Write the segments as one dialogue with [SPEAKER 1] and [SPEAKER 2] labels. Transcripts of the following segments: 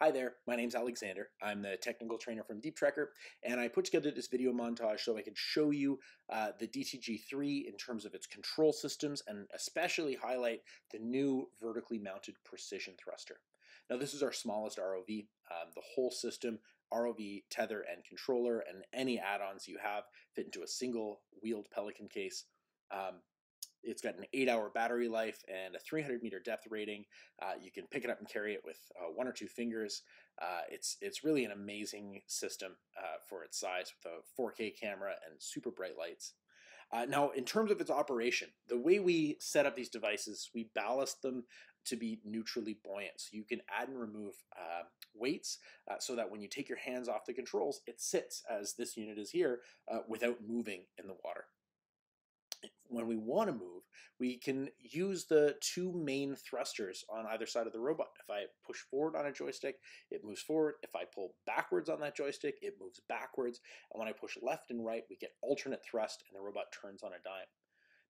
[SPEAKER 1] Hi there, my name's Alexander. I'm the technical trainer from Deep Trekker, and I put together this video montage so I can show you uh, the DTG3 in terms of its control systems and especially highlight the new vertically mounted precision thruster. Now this is our smallest ROV. Um, the whole system, ROV, tether, and controller, and any add-ons you have fit into a single wheeled Pelican case. Um, it's got an eight hour battery life and a 300 meter depth rating. Uh, you can pick it up and carry it with uh, one or two fingers. Uh, it's, it's really an amazing system uh, for its size with a 4K camera and super bright lights. Uh, now, in terms of its operation, the way we set up these devices, we ballast them to be neutrally buoyant. So you can add and remove uh, weights uh, so that when you take your hands off the controls, it sits, as this unit is here, uh, without moving in the water when we want to move, we can use the two main thrusters on either side of the robot. If I push forward on a joystick, it moves forward. If I pull backwards on that joystick, it moves backwards. And when I push left and right, we get alternate thrust and the robot turns on a dime.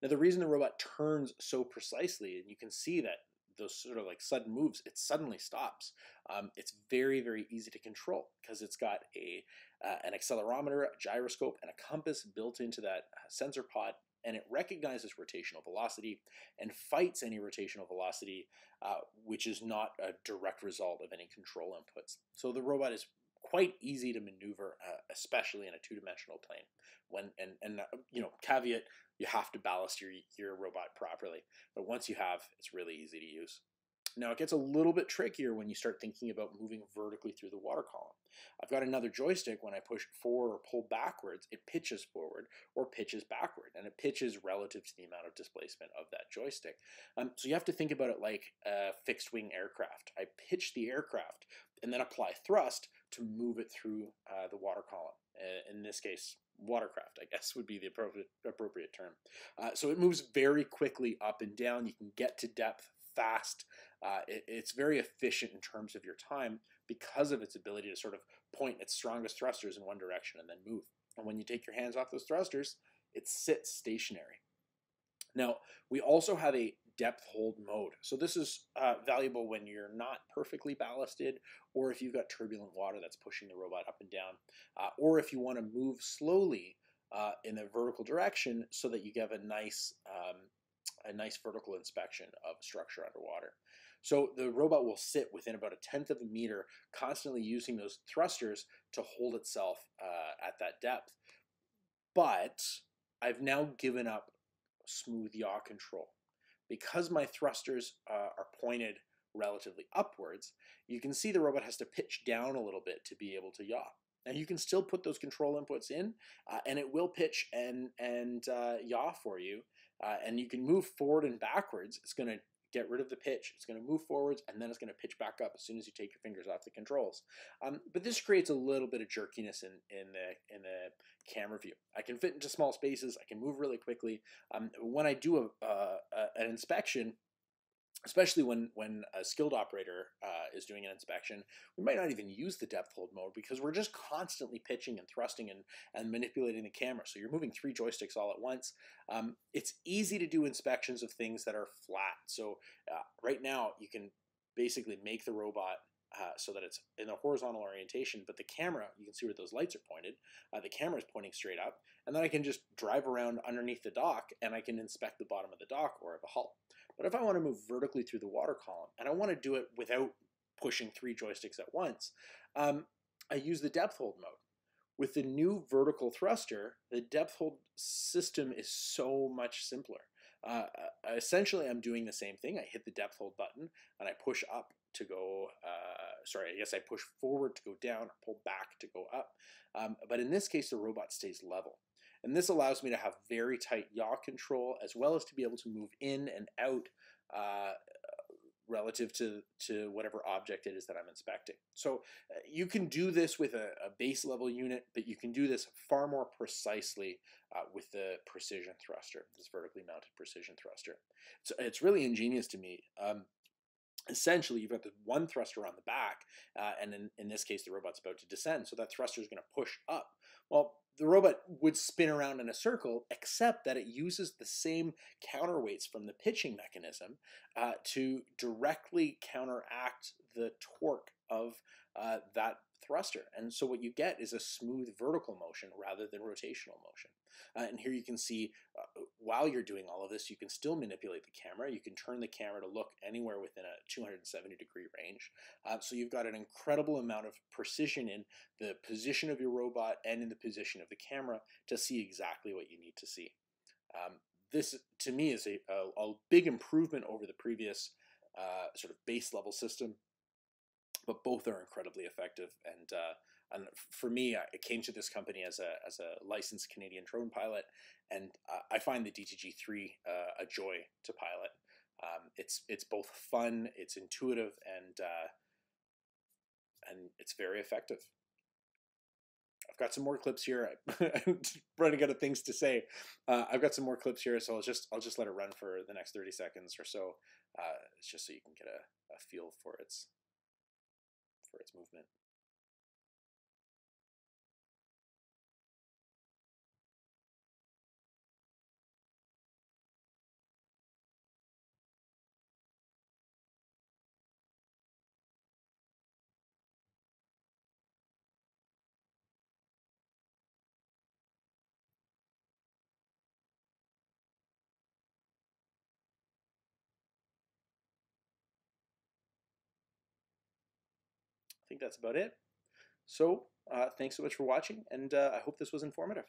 [SPEAKER 1] Now the reason the robot turns so precisely, and you can see that those sort of like sudden moves, it suddenly stops. Um, it's very, very easy to control because it's got a uh, an accelerometer, a gyroscope, and a compass built into that uh, sensor pod and it recognizes rotational velocity and fights any rotational velocity uh, which is not a direct result of any control inputs. So the robot is quite easy to maneuver, uh, especially in a two-dimensional plane. When and and uh, you know, caveat, you have to ballast your your robot properly, but once you have, it's really easy to use. Now it gets a little bit trickier when you start thinking about moving vertically through the water column. I've got another joystick, when I push forward or pull backwards, it pitches forward or pitches backward, and it pitches relative to the amount of displacement of that joystick. Um, so you have to think about it like a fixed wing aircraft. I pitch the aircraft and then apply thrust to move it through uh, the water column. Uh, in this case, watercraft, I guess would be the appropriate, appropriate term. Uh, so it moves very quickly up and down. You can get to depth fast. Uh, it, it's very efficient in terms of your time because of its ability to sort of point its strongest thrusters in one direction and then move. And when you take your hands off those thrusters, it sits stationary. Now, we also have a depth hold mode. So this is uh, valuable when you're not perfectly ballasted or if you've got turbulent water that's pushing the robot up and down, uh, or if you want to move slowly uh, in a vertical direction so that you have a nice um, a nice vertical inspection of structure underwater. So the robot will sit within about a tenth of a meter, constantly using those thrusters to hold itself uh, at that depth. But I've now given up smooth yaw control. Because my thrusters uh, are pointed relatively upwards, you can see the robot has to pitch down a little bit to be able to yaw. Now you can still put those control inputs in, uh, and it will pitch and and uh, yaw for you, uh, and you can move forward and backwards. It's going to get rid of the pitch. It's going to move forwards, and then it's going to pitch back up as soon as you take your fingers off the controls. Um, but this creates a little bit of jerkiness in in the in the camera view. I can fit into small spaces. I can move really quickly. Um, when I do a, uh, a an inspection, especially when when a skilled operator uh, is doing an inspection, we might not even use the depth hold mode because we're just constantly pitching and thrusting and, and manipulating the camera. So you're moving three joysticks all at once. Um, it's easy to do inspections of things that are flat. So uh, right now you can basically make the robot uh, so that it's in a horizontal orientation, but the camera, you can see where those lights are pointed. Uh, the camera is pointing straight up, and then I can just drive around underneath the dock and I can inspect the bottom of the dock or of a hull. But if I want to move vertically through the water column and I want to do it without pushing three joysticks at once, um, I use the depth hold mode. With the new vertical thruster, the depth hold system is so much simpler. Uh, uh, essentially, I'm doing the same thing. I hit the depth hold button and I push up to go, uh, sorry, I guess I push forward to go down or pull back to go up. Um, but in this case, the robot stays level. And this allows me to have very tight yaw control as well as to be able to move in and out uh, relative to, to whatever object it is that I'm inspecting. So uh, you can do this with a, a, base level unit, but you can do this far more precisely uh, with the precision thruster, this vertically mounted precision thruster. So it's really ingenious to me. Um, essentially you've got the one thruster on the back, uh, and in, in this case, the robot's about to descend. So that thruster is going to push up. Well, the robot would spin around in a circle, except that it uses the same counterweights from the pitching mechanism uh, to directly counteract the torque of uh, that thruster. And so what you get is a smooth vertical motion rather than rotational motion. Uh, and here you can see uh, while you're doing all of this, you can still manipulate the camera. You can turn the camera to look anywhere within a 270 degree range. Uh, so you've got an incredible amount of precision in the position of your robot and in the position of the camera to see exactly what you need to see. Um, this, to me, is a, a, a, big improvement over the previous uh, sort of base level system but both are incredibly effective. And uh, and for me, I came to this company as a as a licensed Canadian drone pilot, and I find the DTG three uh, a joy to pilot. Um, it's it's both fun, it's intuitive, and uh, and it's very effective. I've got some more clips here. I'm running out of things to say. Uh, I've got some more clips here, so I'll just I'll just let it run for the next 30 seconds or so, uh, just so you can get a, a feel for its for its movement. Think that's about it. So uh, thanks so much for watching, and uh, I hope this was informative.